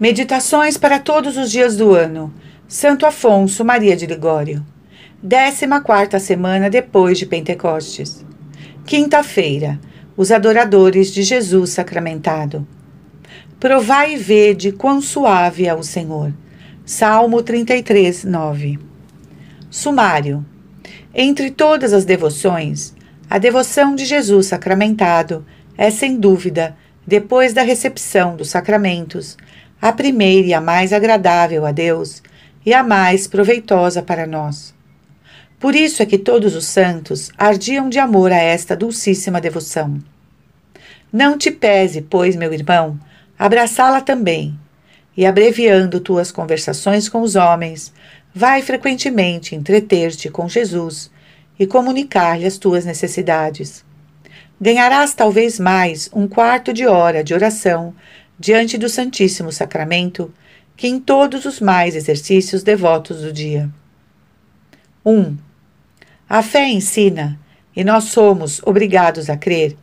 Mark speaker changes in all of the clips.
Speaker 1: Meditações para todos os dias do ano. Santo Afonso Maria de Ligório. 14 quarta semana depois de Pentecostes. Quinta-feira. Os adoradores de Jesus sacramentado. Provai e vede quão suave é o Senhor. Salmo 33, 9. Sumário. Entre todas as devoções, a devoção de Jesus sacramentado é, sem dúvida, depois da recepção dos sacramentos, a primeira e a mais agradável a Deus e a mais proveitosa para nós. Por isso é que todos os santos ardiam de amor a esta dulcíssima devoção. Não te pese, pois, meu irmão, abraçá-la também, e abreviando tuas conversações com os homens, vai frequentemente entreter-te com Jesus e comunicar-lhe as tuas necessidades. Ganharás talvez mais um quarto de hora de oração diante do Santíssimo Sacramento que em todos os mais exercícios devotos do dia. 1. Um, a fé ensina, e nós somos obrigados a crer,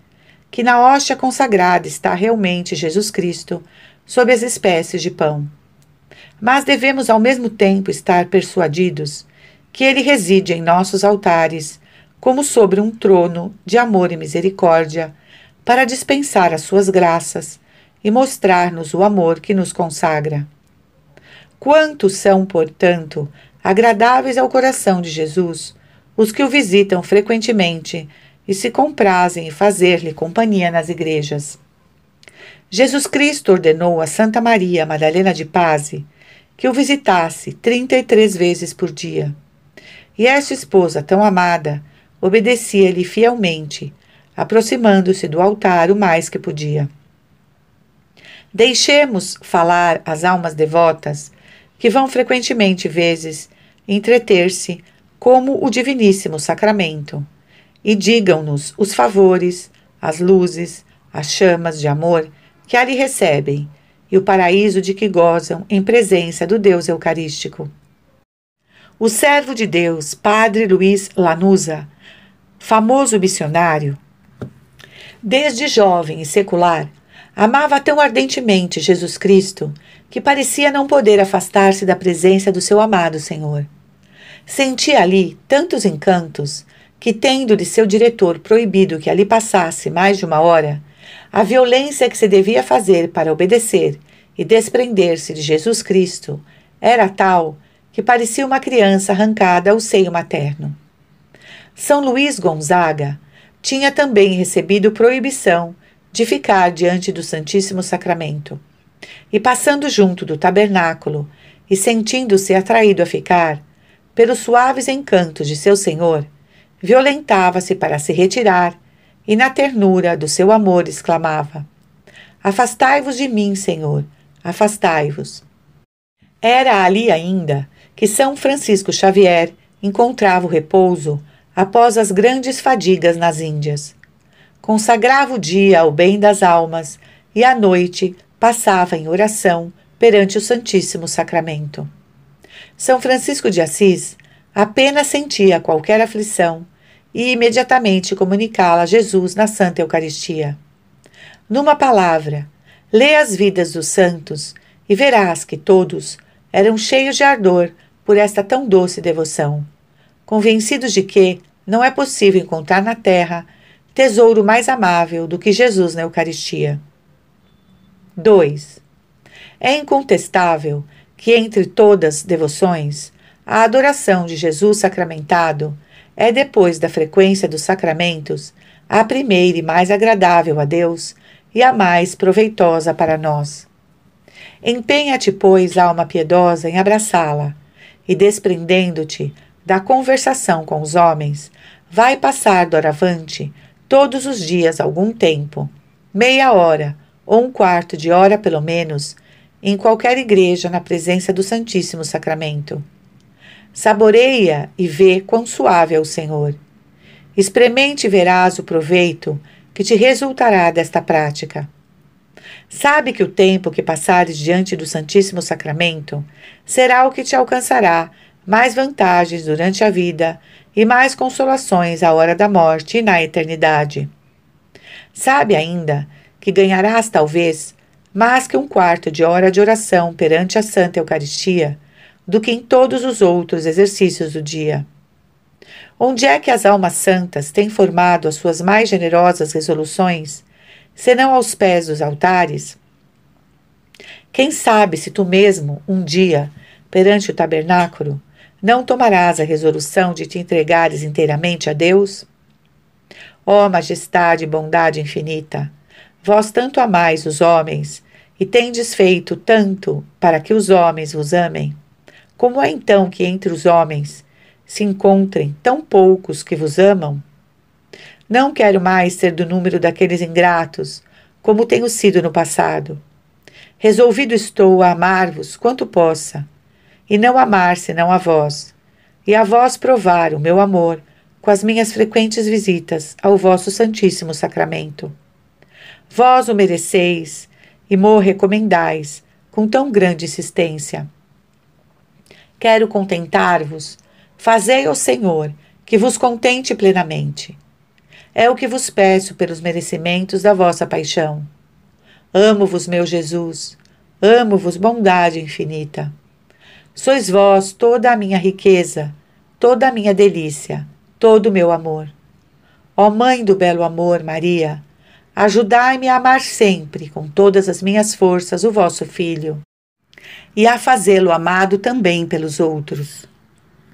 Speaker 1: que na hóstia consagrada está realmente Jesus Cristo sob as espécies de pão. Mas devemos ao mesmo tempo estar persuadidos que ele reside em nossos altares, como sobre um trono de amor e misericórdia, para dispensar as suas graças e mostrar-nos o amor que nos consagra. Quantos são, portanto, agradáveis ao coração de Jesus os que o visitam frequentemente e se comprazem em fazer-lhe companhia nas igrejas. Jesus Cristo ordenou a Santa Maria Madalena de Paz que o visitasse trinta e três vezes por dia. E esta esposa tão amada obedecia-lhe fielmente, aproximando-se do altar o mais que podia. Deixemos falar as almas devotas, que vão frequentemente vezes entreter-se como o diviníssimo sacramento, e digam-nos os favores, as luzes, as chamas de amor que ali recebem e o paraíso de que gozam em presença do Deus Eucarístico. O servo de Deus, Padre Luiz Lanusa, famoso missionário, desde jovem e secular, Amava tão ardentemente Jesus Cristo que parecia não poder afastar-se da presença do seu amado Senhor. Sentia ali tantos encantos que, tendo de seu diretor proibido que ali passasse mais de uma hora, a violência que se devia fazer para obedecer e desprender-se de Jesus Cristo era tal que parecia uma criança arrancada ao seio materno. São Luís Gonzaga tinha também recebido proibição de ficar diante do Santíssimo Sacramento. E passando junto do tabernáculo e sentindo-se atraído a ficar, pelos suaves encantos de seu Senhor, violentava-se para se retirar e, na ternura do seu amor, exclamava: Afastai-vos de mim, Senhor, afastai-vos. Era ali ainda que São Francisco Xavier encontrava o repouso após as grandes fadigas nas Índias consagrava o dia ao bem das almas e à noite passava em oração perante o Santíssimo Sacramento. São Francisco de Assis apenas sentia qualquer aflição e imediatamente comunicá-la a Jesus na Santa Eucaristia. Numa palavra, lê as vidas dos santos e verás que todos eram cheios de ardor por esta tão doce devoção, convencidos de que não é possível encontrar na terra tesouro mais amável do que Jesus na Eucaristia. 2. É incontestável que entre todas devoções, a adoração de Jesus sacramentado é, depois da frequência dos sacramentos, a primeira e mais agradável a Deus e a mais proveitosa para nós. Empenha-te, pois, alma piedosa, em abraçá-la, e desprendendo-te da conversação com os homens, vai passar doravante todos os dias algum tempo, meia hora ou um quarto de hora pelo menos, em qualquer igreja na presença do Santíssimo Sacramento. Saboreia e vê quão suave é o Senhor. Experimente e verás o proveito que te resultará desta prática. Sabe que o tempo que passares diante do Santíssimo Sacramento será o que te alcançará mais vantagens durante a vida e mais consolações à hora da morte e na eternidade. Sabe ainda que ganharás, talvez, mais que um quarto de hora de oração perante a Santa Eucaristia do que em todos os outros exercícios do dia. Onde é que as almas santas têm formado as suas mais generosas resoluções, senão aos pés dos altares? Quem sabe se tu mesmo, um dia, perante o tabernáculo, não tomarás a resolução de te entregares inteiramente a Deus? Ó majestade e bondade infinita, vós tanto amais os homens e tendes feito tanto para que os homens vos amem. Como é então que entre os homens se encontrem tão poucos que vos amam? Não quero mais ser do número daqueles ingratos, como tenho sido no passado. Resolvido estou a amar-vos quanto possa, e não amar senão a vós, e a vós provar o meu amor com as minhas frequentes visitas ao vosso Santíssimo Sacramento. Vós o mereceis e mo recomendais com tão grande insistência. Quero contentar-vos Fazei ao Senhor que vos contente plenamente. É o que vos peço pelos merecimentos da vossa paixão. Amo-vos, meu Jesus, amo-vos, bondade infinita. Sois vós toda a minha riqueza, toda a minha delícia, todo o meu amor. Ó Mãe do belo amor, Maria, ajudai-me a amar sempre, com todas as minhas forças, o vosso Filho, e a fazê-lo amado também pelos outros.